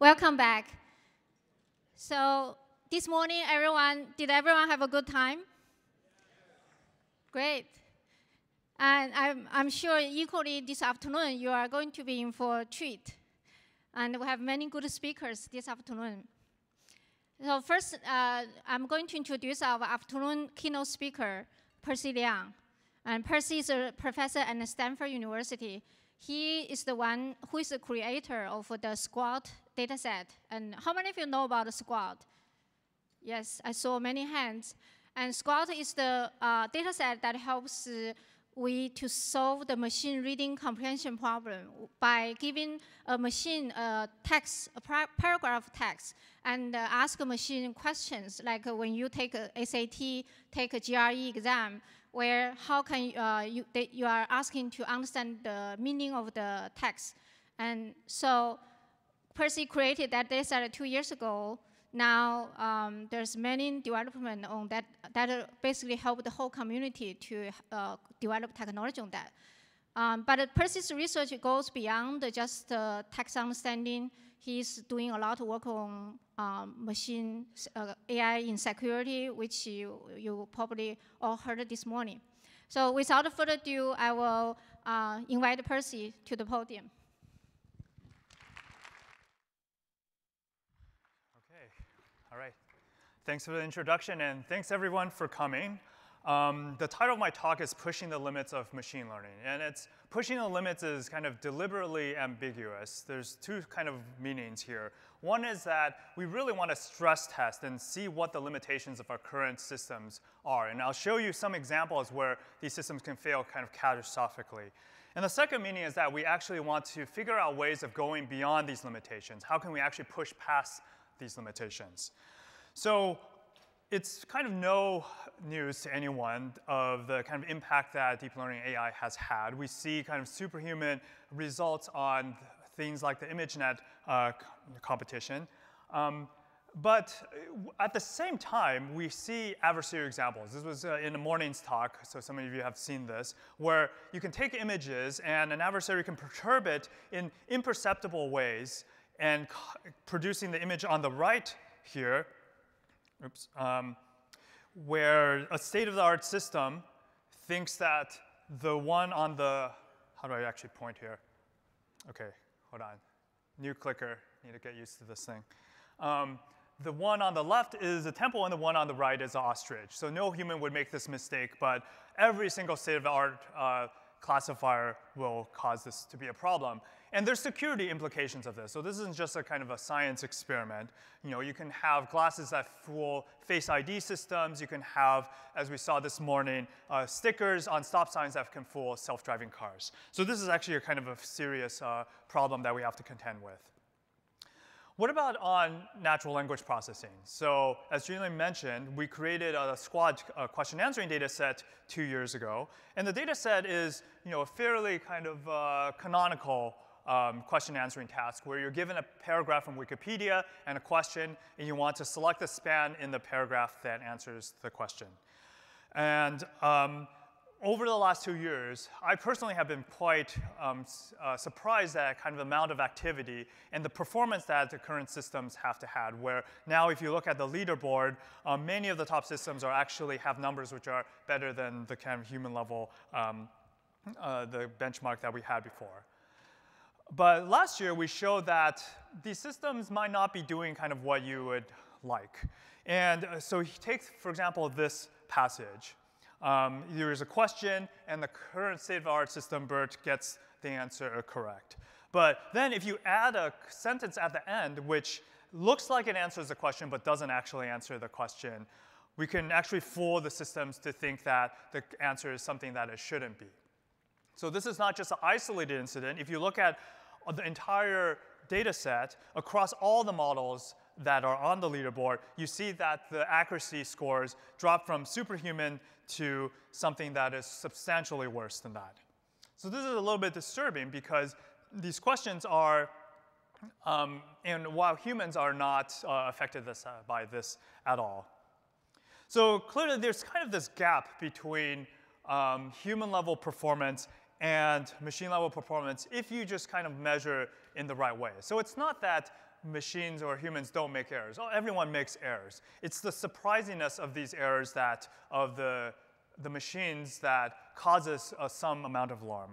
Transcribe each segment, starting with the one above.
Welcome back. So this morning, everyone, did everyone have a good time? Great. And I'm, I'm sure equally this afternoon, you are going to be in for a treat. And we have many good speakers this afternoon. So first, uh, I'm going to introduce our afternoon keynote speaker, Percy Liang. And Percy is a professor at Stanford University. He is the one who is the creator of the SQuAD dataset. And how many of you know about SQuAD? Yes, I saw many hands. And SQuAD is the uh, dataset that helps uh, we to solve the machine reading comprehension problem by giving a machine a text, a paragraph text, and uh, ask a machine questions like uh, when you take a SAT, take a GRE exam, where how can uh, you, they, you are asking to understand the meaning of the text. And so Percy created that dataset two years ago now um, there's many development on that that basically help the whole community to uh, develop technology on that. Um, but Percy's research goes beyond just uh, text understanding. He's doing a lot of work on um, machine uh, AI in security, which you, you probably all heard this morning. So without further ado, I will uh, invite Percy to the podium. All right. Thanks for the introduction, and thanks everyone for coming. Um, the title of my talk is Pushing the Limits of Machine Learning, and it's pushing the limits is kind of deliberately ambiguous. There's two kind of meanings here. One is that we really want to stress test and see what the limitations of our current systems are, and I'll show you some examples where these systems can fail kind of catastrophically. And the second meaning is that we actually want to figure out ways of going beyond these limitations. How can we actually push past these limitations. So it's kind of no news to anyone of the kind of impact that deep learning AI has had. We see kind of superhuman results on things like the ImageNet uh, competition. Um, but at the same time, we see adversarial examples. This was uh, in the morning's talk, so some of you have seen this, where you can take images and an adversary can perturb it in imperceptible ways and producing the image on the right here, oops, um, where a state-of-the-art system thinks that the one on the, how do I actually point here? Okay, hold on. New clicker, need to get used to this thing. Um, the one on the left is a temple and the one on the right is an ostrich. So no human would make this mistake, but every single state-of-the-art uh, classifier will cause this to be a problem. And there's security implications of this. So this isn't just a kind of a science experiment. You know, you can have glasses that fool face ID systems. You can have, as we saw this morning, uh, stickers on stop signs that can fool self-driving cars. So this is actually a kind of a serious uh, problem that we have to contend with. What about on natural language processing? So as Julian mentioned, we created a SQuAD question answering data set two years ago. And the data set is you know, a fairly kind of uh, canonical um, question answering task where you're given a paragraph from Wikipedia and a question, and you want to select the span in the paragraph that answers the question. And um, over the last two years, I personally have been quite um, uh, surprised at kind of the amount of activity and the performance that the current systems have to have, where now if you look at the leaderboard, uh, many of the top systems are actually have numbers which are better than the kind of human level, um, uh, the benchmark that we had before. But last year, we showed that these systems might not be doing kind of what you would like. And uh, so take, for example, this passage. Um, there is a question, and the current state-of-the-art system, BERT, gets the answer correct. But then if you add a sentence at the end, which looks like it answers the question but doesn't actually answer the question, we can actually fool the systems to think that the answer is something that it shouldn't be. So this is not just an isolated incident. If you look at the entire data set across all the models that are on the leaderboard, you see that the accuracy scores drop from superhuman to something that is substantially worse than that. So this is a little bit disturbing because these questions are, um, and while humans are not uh, affected this, uh, by this at all. So clearly there's kind of this gap between um, human level performance and machine level performance if you just kind of measure in the right way. So it's not that machines or humans don't make errors. Oh, everyone makes errors. It's the surprisingness of these errors that of the, the machines that causes uh, some amount of alarm.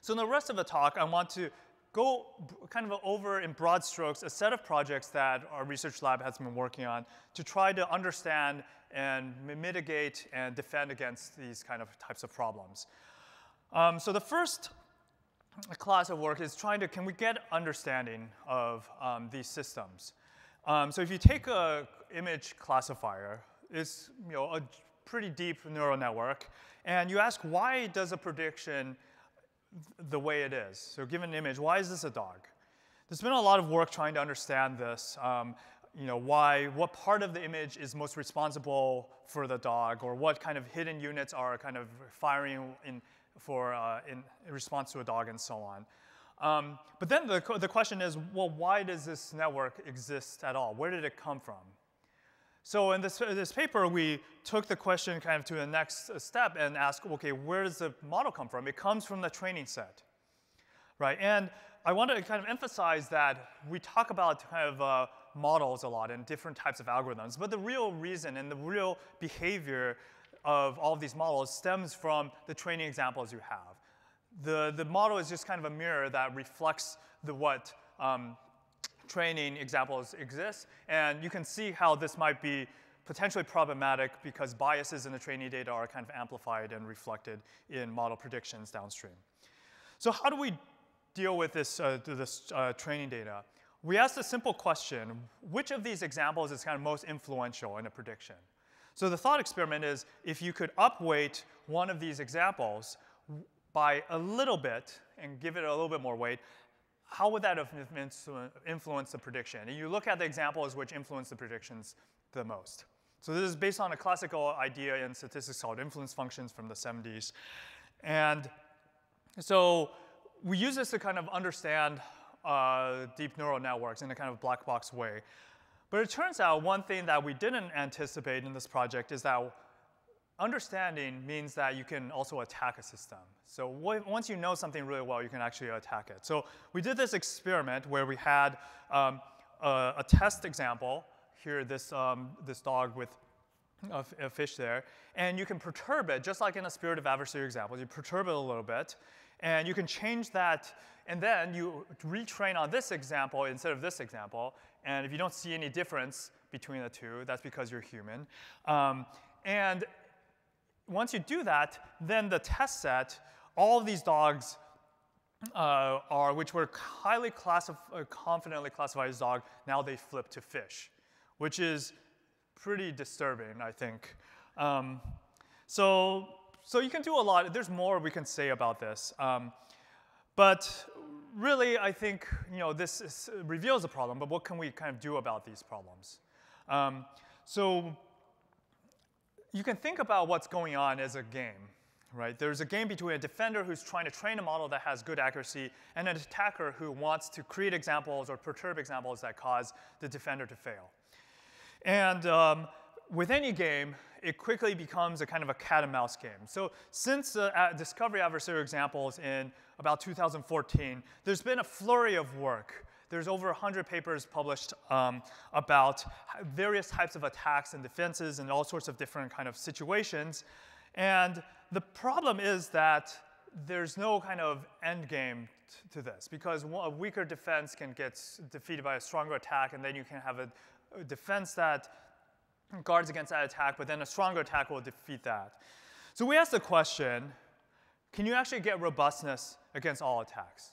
So in the rest of the talk, I want to go kind of over in broad strokes a set of projects that our research lab has been working on to try to understand and mitigate and defend against these kind of types of problems. Um, so the first class of work is trying to, can we get understanding of um, these systems? Um, so if you take a image classifier, it's you know, a pretty deep neural network, and you ask why does a prediction the way it is? So given an image, why is this a dog? There's been a lot of work trying to understand this. Um, you know, why, what part of the image is most responsible for the dog, or what kind of hidden units are kind of firing in, for, uh, in, in, response to a dog, and so on. Um, but then the, the question is, well, why does this network exist at all? Where did it come from? So in this, this paper, we took the question kind of to the next step and asked, okay, where does the model come from? It comes from the training set, right? And I want to kind of emphasize that we talk about kind of uh, models a lot and different types of algorithms. But the real reason and the real behavior of all of these models stems from the training examples you have. The, the model is just kind of a mirror that reflects the what um, training examples exist. And you can see how this might be potentially problematic because biases in the training data are kind of amplified and reflected in model predictions downstream. So how do we deal with this, uh, this uh, training data? we asked a simple question, which of these examples is kind of most influential in a prediction? So the thought experiment is if you could upweight one of these examples by a little bit and give it a little bit more weight, how would that have influenced the prediction? And you look at the examples which influence the predictions the most. So this is based on a classical idea in statistics called influence functions from the 70s. And so we use this to kind of understand uh, deep neural networks in a kind of black box way. But it turns out one thing that we didn't anticipate in this project is that understanding means that you can also attack a system. So once you know something really well, you can actually attack it. So we did this experiment where we had um, a, a, test example, here this, um, this dog with a, a fish there, and you can perturb it, just like in a spirit of adversary example. You perturb it a little bit, and you can change that and then you retrain on this example instead of this example. And if you don't see any difference between the two, that's because you're human. Um, and once you do that, then the test set, all of these dogs uh, are, which were highly uh, confidently classified as dog, now they flip to fish, which is pretty disturbing, I think. Um, so, so you can do a lot. There's more we can say about this. Um, but really, I think you know, this is, reveals a problem, but what can we kind of do about these problems? Um, so you can think about what's going on as a game, right? There's a game between a defender who's trying to train a model that has good accuracy and an attacker who wants to create examples or perturb examples that cause the defender to fail. And um, with any game, it quickly becomes a kind of a cat and mouse game. So since the uh, discovery adversarial examples in about 2014, there's been a flurry of work. There's over 100 papers published um, about various types of attacks and defenses and all sorts of different kind of situations. And the problem is that there's no kind of end game to this because a weaker defense can get defeated by a stronger attack and then you can have a, a defense that guards against that attack, but then a stronger attack will defeat that. So we asked the question, can you actually get robustness against all attacks?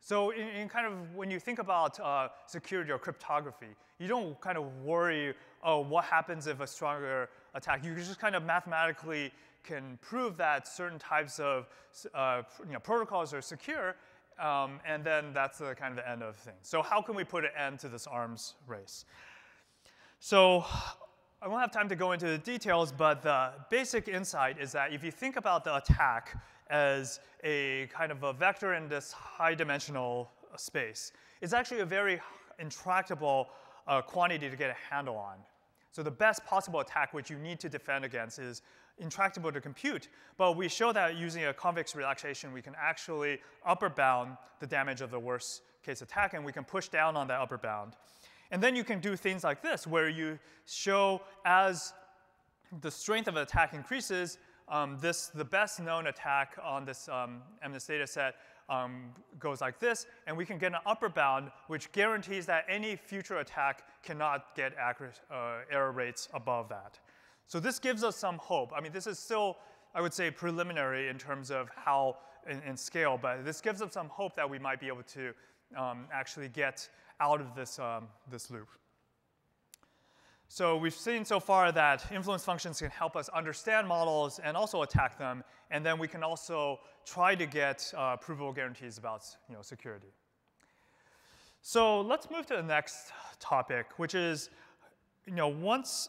So in, in kind of when you think about uh, security or cryptography, you don't kind of worry, oh, what happens if a stronger attack? You just kind of mathematically can prove that certain types of uh, you know, protocols are secure, um, and then that's the kind of the end of things. So how can we put an end to this arms race? So I won't have time to go into the details, but the basic insight is that if you think about the attack as a kind of a vector in this high dimensional space, it's actually a very intractable uh, quantity to get a handle on. So the best possible attack which you need to defend against is intractable to compute. But we show that using a convex relaxation, we can actually upper bound the damage of the worst case attack, and we can push down on that upper bound. And then you can do things like this, where you show as the strength of an attack increases, um, this, the best known attack on this um, MNIST data set um, goes like this, and we can get an upper bound which guarantees that any future attack cannot get accurate, uh, error rates above that. So this gives us some hope. I mean, this is still, I would say, preliminary in terms of how in scale, but this gives us some hope that we might be able to um, actually get out of this, um, this loop. So we've seen so far that influence functions can help us understand models and also attack them, and then we can also try to get uh, provable guarantees about you know, security. So let's move to the next topic, which is, you know, once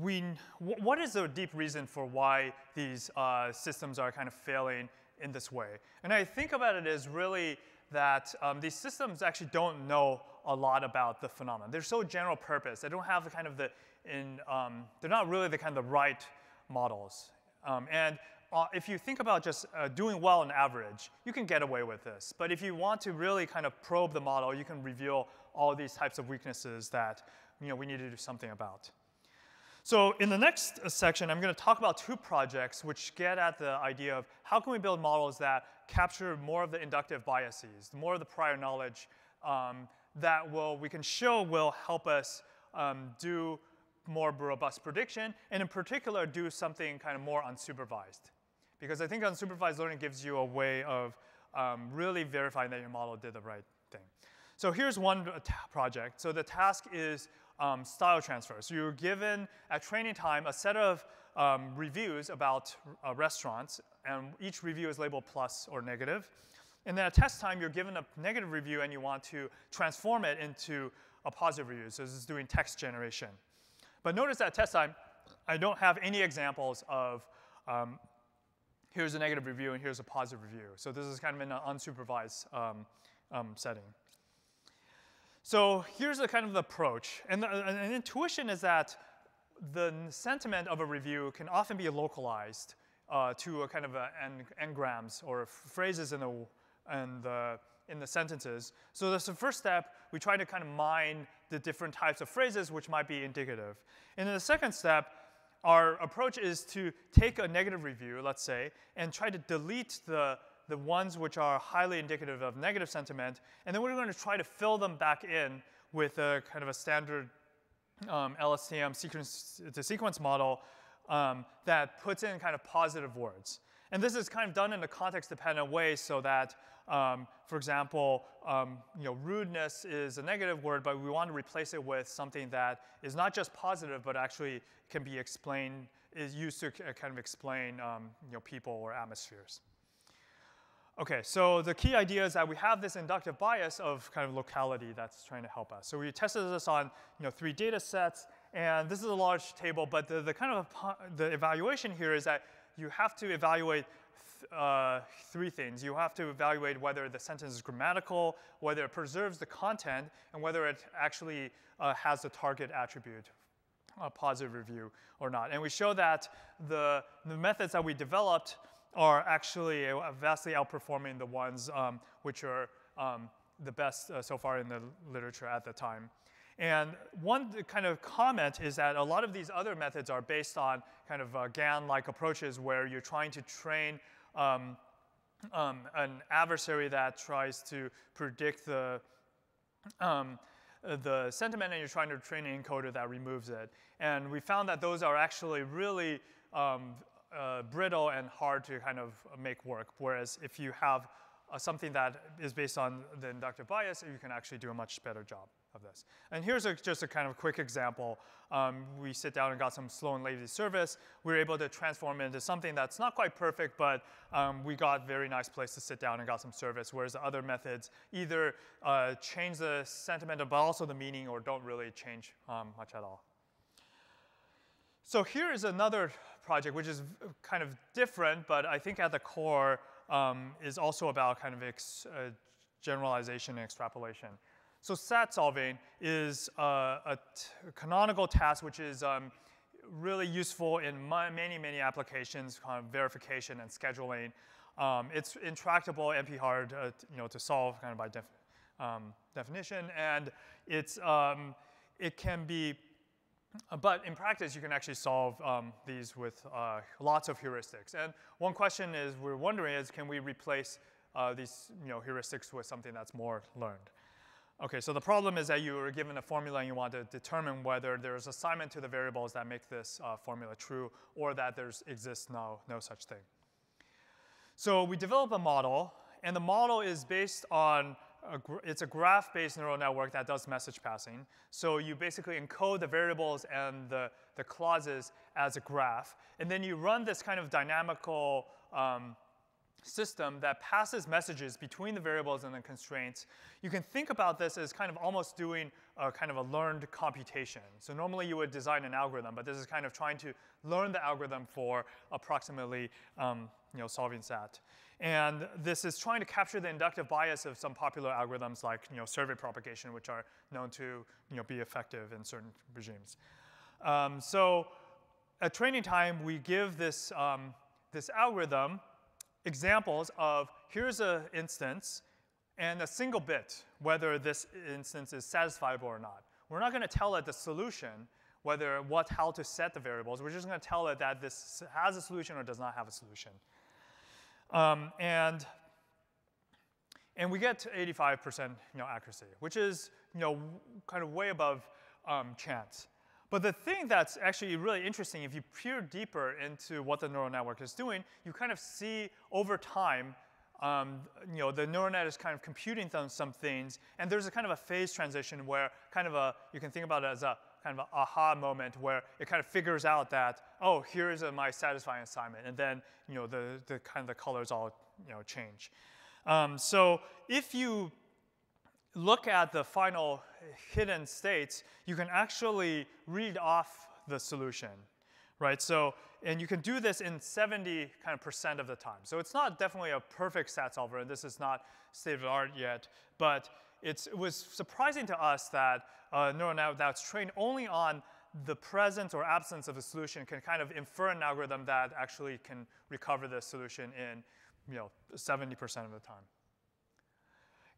we, what is the deep reason for why these uh, systems are kind of failing in this way? And I think about it as really that um, these systems actually don't know a lot about the phenomenon. They're so general purpose. They don't have the kind of the, in, um, they're not really the kind of the right models. Um, and uh, if you think about just uh, doing well on average, you can get away with this. But if you want to really kind of probe the model, you can reveal all these types of weaknesses that you know, we need to do something about. So in the next uh, section, I'm going to talk about two projects which get at the idea of how can we build models that capture more of the inductive biases, more of the prior knowledge um, that will, we can show will help us um, do more robust prediction, and in particular, do something kind of more unsupervised. Because I think unsupervised learning gives you a way of um, really verifying that your model did the right thing. So here's one project. So the task is um, style transfer. So you're given at training time a set of um, reviews about uh, restaurants, and each review is labeled plus or negative. And then at test time, you're given a negative review and you want to transform it into a positive review. So this is doing text generation. But notice that at test time, I don't have any examples of um, here's a negative review and here's a positive review. So this is kind of in an unsupervised um, um, setting. So here's the kind of the approach. And an intuition is that the sentiment of a review can often be localized uh, to a kind of a n-grams or phrases in the, in, the, in the sentences. So that's the first step. We try to kind of mine the different types of phrases which might be indicative. And then the second step, our approach is to take a negative review, let's say, and try to delete the the ones which are highly indicative of negative sentiment, and then we're going to try to fill them back in with a kind of a standard um, LSTM sequence to sequence model um, that puts in kind of positive words. And this is kind of done in a context-dependent way so that, um, for example, um, you know, rudeness is a negative word, but we want to replace it with something that is not just positive, but actually can be explained, is used to kind of explain um, you know, people or atmospheres. Okay, so the key idea is that we have this inductive bias of kind of locality that's trying to help us. So we tested this on you know, three data sets, and this is a large table, but the, the kind of the evaluation here is that you have to evaluate uh, three things. You have to evaluate whether the sentence is grammatical, whether it preserves the content, and whether it actually uh, has the target attribute, a positive review or not. And we show that the, the methods that we developed are actually vastly outperforming the ones um, which are um, the best uh, so far in the literature at the time. And one kind of comment is that a lot of these other methods are based on kind of uh, GAN-like approaches where you're trying to train um, um, an adversary that tries to predict the, um, the sentiment and you're trying to train an encoder that removes it. And we found that those are actually really um, uh, brittle and hard to kind of make work. Whereas if you have uh, something that is based on the inductive bias, you can actually do a much better job of this. And here's a, just a kind of quick example. Um, we sit down and got some slow and lazy service. We were able to transform it into something that's not quite perfect, but um, we got very nice place to sit down and got some service, whereas the other methods either uh, change the sentiment but also the meaning or don't really change um, much at all. So here is another project, which is kind of different, but I think at the core um, is also about kind of uh, generalization and extrapolation. So SAT solving is uh, a canonical task which is um, really useful in many, many applications, kind of verification and scheduling. Um, it's intractable, NP hard, uh, you know, to solve kind of by, def um, definition, and it's, um, it can be, but in practice, you can actually solve um, these with uh, lots of heuristics. And one question is we're wondering is can we replace uh, these you know, heuristics with something that's more learned? Okay, so the problem is that you are given a formula and you want to determine whether there's assignment to the variables that make this uh, formula true or that there exists no, no such thing. So we develop a model, and the model is based on, a it's a graph-based neural network that does message passing. So you basically encode the variables and the, the clauses as a graph, and then you run this kind of dynamical um, system that passes messages between the variables and the constraints, you can think about this as kind of almost doing a kind of a learned computation. So normally you would design an algorithm, but this is kind of trying to learn the algorithm for approximately um, you know, solving SAT. And this is trying to capture the inductive bias of some popular algorithms like you know, survey propagation, which are known to you know, be effective in certain regimes. Um, so at training time, we give this, um, this algorithm examples of here's an instance and a single bit whether this instance is satisfiable or not. We're not going to tell it the solution, whether what, how to set the variables. We're just going to tell it that this has a solution or does not have a solution. Um, and, and we get 85% you know, accuracy, which is you know, kind of way above um, chance. But the thing that's actually really interesting, if you peer deeper into what the neural network is doing, you kind of see over time, um, you know, the neural net is kind of computing some things, and there's a kind of a phase transition where kind of a, you can think about it as a kind of an aha moment where it kind of figures out that, oh, here's a, my satisfying assignment, and then, you know, the, the kind of the colors all, you know, change. Um, so if you look at the final hidden states, you can actually read off the solution, right? So, and you can do this in 70 kind of percent of the time. So it's not definitely a perfect SAT solver, and this is not state of the art yet, but it was surprising to us that a neural network that's trained only on the presence or absence of a solution can kind of infer an algorithm that actually can recover the solution in you know, 70% of the time.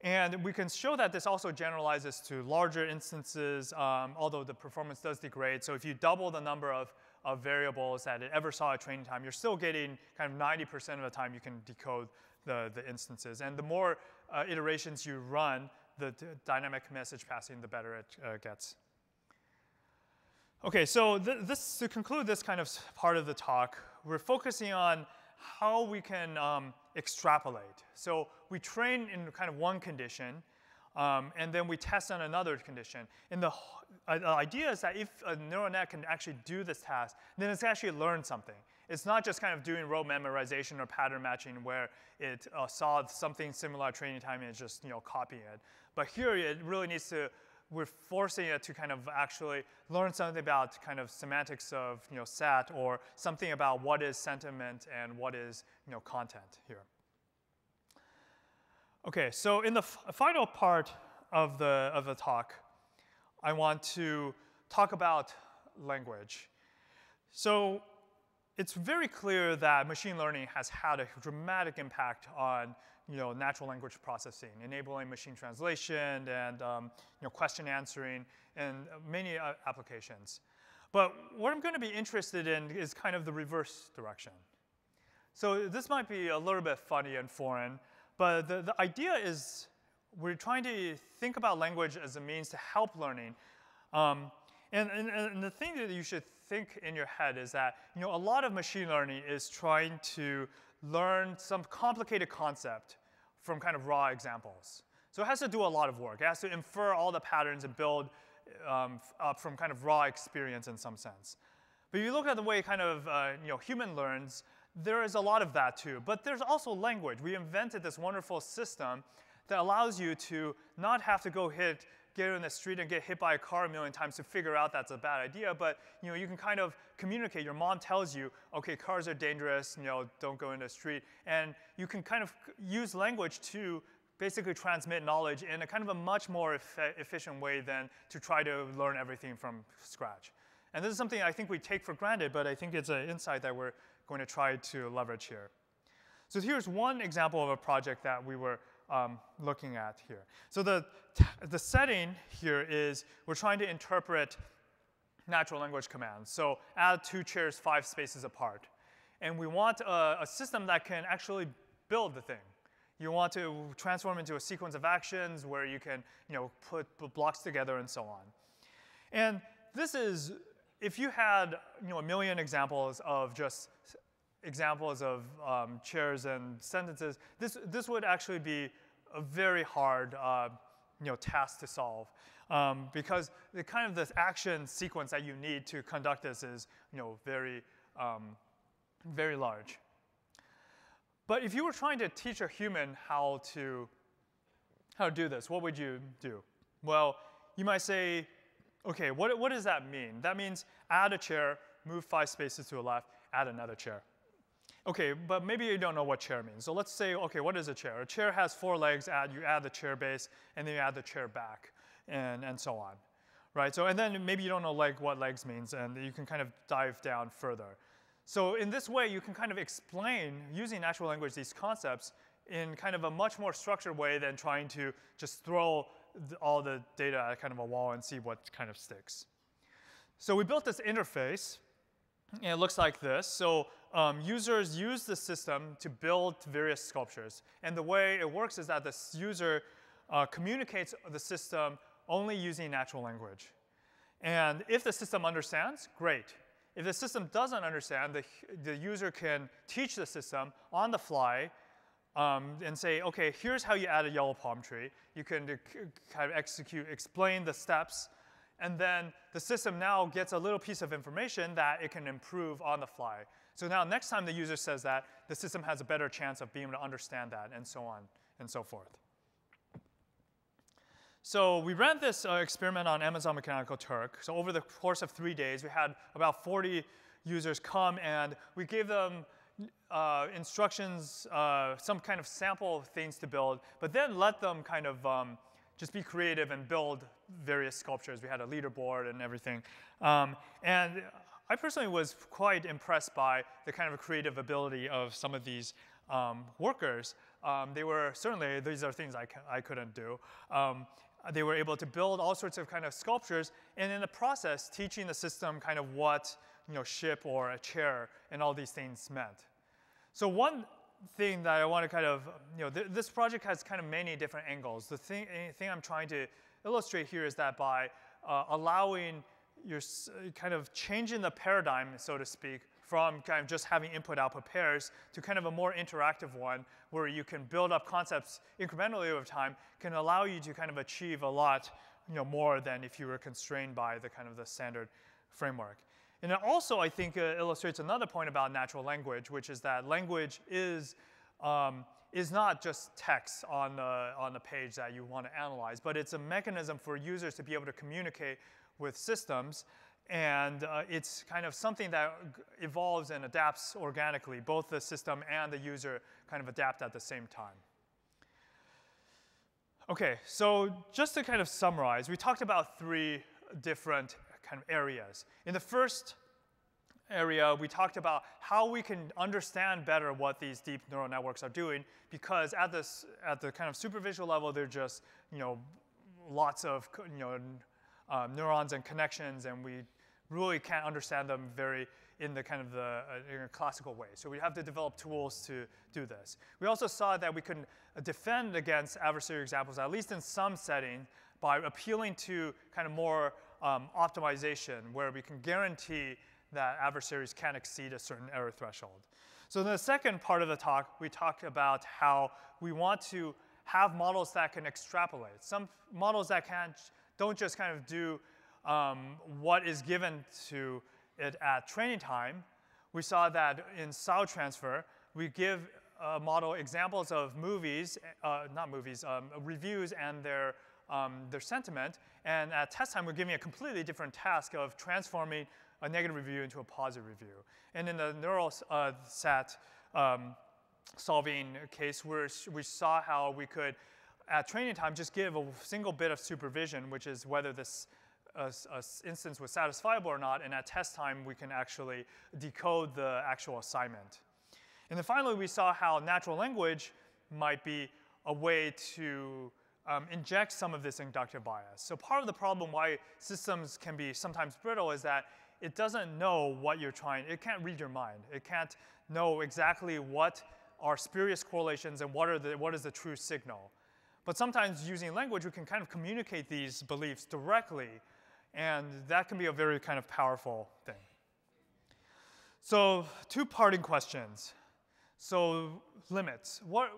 And we can show that this also generalizes to larger instances, um, although the performance does degrade. So if you double the number of, of variables that it ever saw at training time, you're still getting kind of 90% of the time you can decode the, the instances. And the more uh, iterations you run, the dynamic message passing, the better it uh, gets. Okay, so th this to conclude this kind of part of the talk, we're focusing on how we can um, extrapolate. So we train in kind of one condition, um, and then we test on another condition. And the, uh, the, idea is that if a neural net can actually do this task, then it's actually learned something. It's not just kind of doing rote memorization or pattern matching where it uh, saw something similar training time and just you know copying it. But here it really needs to we're forcing it to kind of actually learn something about kind of semantics of you know SAT or something about what is sentiment and what is you know content here. Okay, so in the final part of the of the talk, I want to talk about language. So it's very clear that machine learning has had a dramatic impact on you know, natural language processing, enabling machine translation and um, you know, question answering and many uh, applications. But what I'm going to be interested in is kind of the reverse direction. So this might be a little bit funny and foreign, but the, the idea is we're trying to think about language as a means to help learning. Um, and, and, and, the thing that you should think in your head is that you know, a lot of machine learning is trying to learn some complicated concept from kind of raw examples. So it has to do a lot of work. It has to infer all the patterns and build um, up from kind of raw experience in some sense. But if you look at the way kind of uh, you know, human learns, there is a lot of that too. But there's also language. We invented this wonderful system that allows you to not have to go hit get in the street and get hit by a car a million times to figure out that's a bad idea, but you know, you can kind of communicate. Your mom tells you, okay, cars are dangerous, you know, don't go in the street. And you can kind of use language to basically transmit knowledge in a kind of a much more efficient way than to try to learn everything from scratch. And this is something I think we take for granted, but I think it's an insight that we're going to try to leverage here. So here's one example of a project that we were um, looking at here. So the, the setting here is we're trying to interpret natural language commands. So add two chairs five spaces apart. And we want a, a system that can actually build the thing. You want to transform into a sequence of actions where you can you know, put, blocks together and so on. And this is, if you had you know, a million examples of just examples of um, chairs and sentences, this, this would actually be a very hard uh, you know, task to solve. Um, because the kind of this action sequence that you need to conduct this is you know, very, um, very large. But if you were trying to teach a human how to, how to do this, what would you do? Well, you might say, okay, what, what does that mean? That means add a chair, move five spaces to the left, add another chair. Okay, but maybe you don't know what chair means. So let's say, okay, what is a chair? A chair has four legs, add, you add the chair base, and then you add the chair back, and, and so on. Right, so and then maybe you don't know like what legs means, and you can kind of dive down further. So in this way, you can kind of explain, using natural language, these concepts in kind of a much more structured way than trying to just throw all the data at kind of a wall and see what kind of sticks. So we built this interface, and it looks like this. So um, users use the system to build various sculptures. And the way it works is that the user uh, communicates the system only using natural language. And if the system understands, great. If the system doesn't understand, the, the user can teach the system on the fly um, and say, okay, here's how you add a yellow palm tree. You can kind of execute, explain the steps, and then the system now gets a little piece of information that it can improve on the fly. So now next time the user says that, the system has a better chance of being able to understand that, and so on and so forth. So we ran this uh, experiment on Amazon Mechanical Turk. So over the course of three days, we had about 40 users come and we gave them uh, instructions, uh, some kind of sample things to build, but then let them kind of um, just be creative and build various sculptures. We had a leaderboard and everything. Um, and I personally was quite impressed by the kind of creative ability of some of these um, workers. Um, they were certainly, these are things I, I couldn't do. Um, they were able to build all sorts of kind of sculptures, and in the process, teaching the system kind of what you know, ship or a chair and all these things meant. So one thing that I want to kind of, you know, th this project has kind of many different angles. The thing, thing I'm trying to illustrate here is that by uh, allowing your kind of changing the paradigm, so to speak, from kind of just having input-output pairs to kind of a more interactive one where you can build up concepts incrementally over time can allow you to kind of achieve a lot you know, more than if you were constrained by the kind of the standard framework. And it also, I think, uh, illustrates another point about natural language, which is that language is, um, is not just text on the, on the page that you want to analyze, but it's a mechanism for users to be able to communicate with systems and uh, it's kind of something that evolves and adapts organically. Both the system and the user kind of adapt at the same time. Okay, so just to kind of summarize, we talked about three different kind of areas. In the first area, we talked about how we can understand better what these deep neural networks are doing because at, this, at the kind of superficial level, they're just, you know, lots of, you know, um, neurons and connections, and we really can't understand them very in the kind of the uh, classical way. So we have to develop tools to do this. We also saw that we can defend against adversary examples, at least in some setting, by appealing to kind of more um, optimization, where we can guarantee that adversaries can't exceed a certain error threshold. So in the second part of the talk, we talked about how we want to have models that can extrapolate. Some models that can't, don't just kind of do um, what is given to it at training time, we saw that in style transfer, we give a model examples of movies, uh, not movies, um, reviews and their, um, their sentiment. And at test time, we're giving a completely different task of transforming a negative review into a positive review. And in the neural uh, SAT um, solving case, where we saw how we could, at training time, just give a single bit of supervision, which is whether this a, a, instance was satisfiable or not, and at test time, we can actually decode the actual assignment. And then finally, we saw how natural language might be a way to um, inject some of this inductive bias. So part of the problem why systems can be sometimes brittle is that it doesn't know what you're trying, it can't read your mind. It can't know exactly what are spurious correlations and what, are the, what is the true signal. But sometimes using language, we can kind of communicate these beliefs directly, and that can be a very kind of powerful thing. So two parting questions. So limits. What,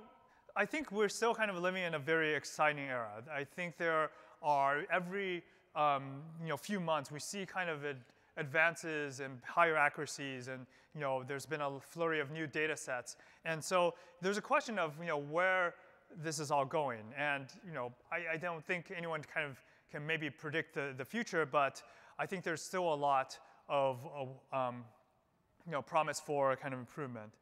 I think we're still kind of living in a very exciting era. I think there are every um, you know, few months we see kind of advances and higher accuracies and you know, there's been a flurry of new data sets. And so there's a question of you know, where this is all going. And you know, I, I don't think anyone kind of can maybe predict the, the future, but I think there's still a lot of, um, you know, promise for kind of improvement.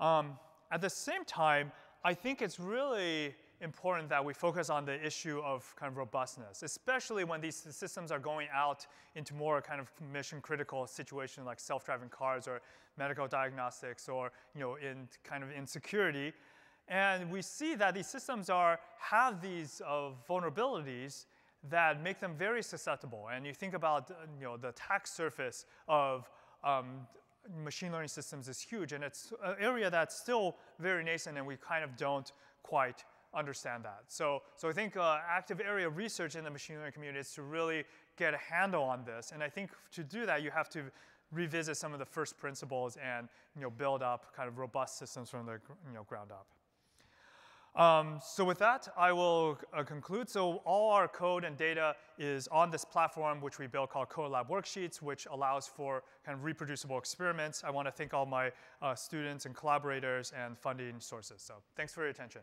Um, at the same time, I think it's really important that we focus on the issue of kind of robustness, especially when these systems are going out into more kind of mission critical situations like self-driving cars or medical diagnostics or you know in kind of insecurity. And we see that these systems are have these uh, vulnerabilities that make them very susceptible. And you think about you know the attack surface of um, machine learning systems is huge, and it's an area that's still very nascent, and we kind of don't quite understand that. So, so I think uh, active area of research in the machine learning community is to really get a handle on this, and I think to do that, you have to revisit some of the first principles and you know, build up kind of robust systems from the you know, ground up. Um, so with that, I will uh, conclude. So all our code and data is on this platform, which we built called CodaLab Worksheets, which allows for kind of reproducible experiments. I want to thank all my uh, students and collaborators and funding sources. So thanks for your attention.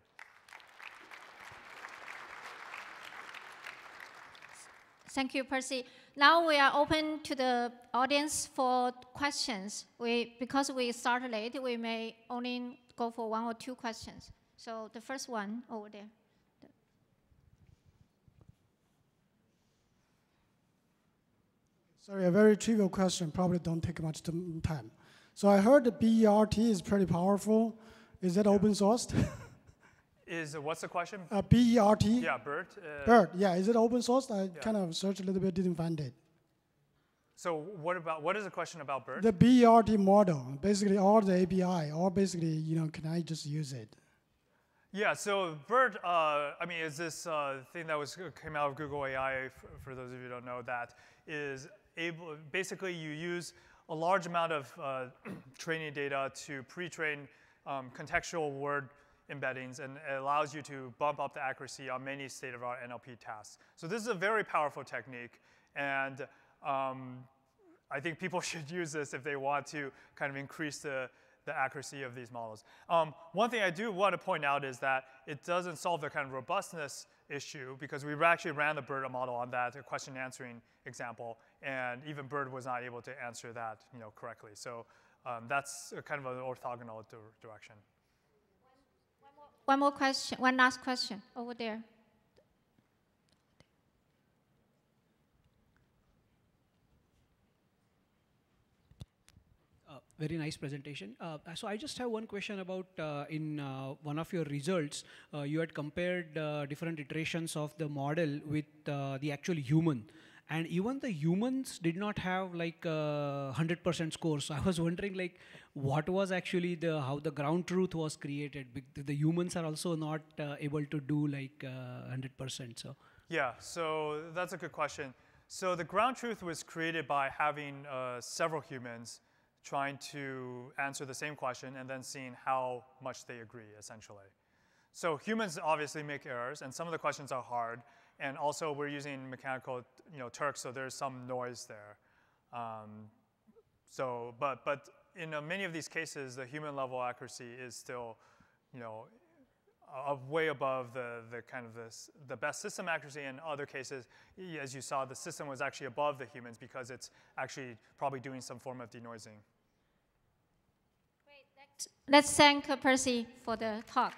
Thank you, Percy. Now we are open to the audience for questions. We, because we started late, we may only go for one or two questions. So the first one over there. Sorry, a very trivial question, probably don't take much time. So I heard the BERT is pretty powerful. Is that yeah. open sourced? is what's the question? Uh, BERT. Yeah, BERT. Uh, BERT. Yeah, is it open source? I yeah. kind of searched a little bit, didn't find it. So what about what is the question about BERT? The BERT model, basically all the API, or basically, you know, can I just use it? Yeah, so BERT, uh, I mean, is this uh, thing that was came out of Google AI, for, for, those of you who don't know, that is able, basically you use a large amount of uh, training data to pre-train um, contextual word embeddings, and it allows you to bump up the accuracy on many state-of-the-art NLP tasks. So this is a very powerful technique, and um, I think people should use this if they want to kind of increase the the accuracy of these models. Um, one thing I do want to point out is that it doesn't solve the kind of robustness issue because we actually ran the BERT model on that a question answering example, and even BERT was not able to answer that you know, correctly. So um, that's kind of an orthogonal direction. One more, question, one last question over there. very nice presentation. Uh, so I just have one question about uh, in uh, one of your results, uh, you had compared uh, different iterations of the model with uh, the actual human. And even the humans did not have like 100% score. So I was wondering like what was actually the, how the ground truth was created. The humans are also not uh, able to do like uh, 100%. So Yeah, so that's a good question. So the ground truth was created by having uh, several humans trying to answer the same question and then seeing how much they agree, essentially. So humans obviously make errors, and some of the questions are hard. And also, we're using mechanical, you know, Turk, so there's some noise there. Um, so, but but in uh, many of these cases, the human level accuracy is still, you know, uh, way above the, the kind of this, the best system accuracy. In other cases, as you saw, the system was actually above the humans because it's actually probably doing some form of denoising. Great. Let's thank Percy for the talk.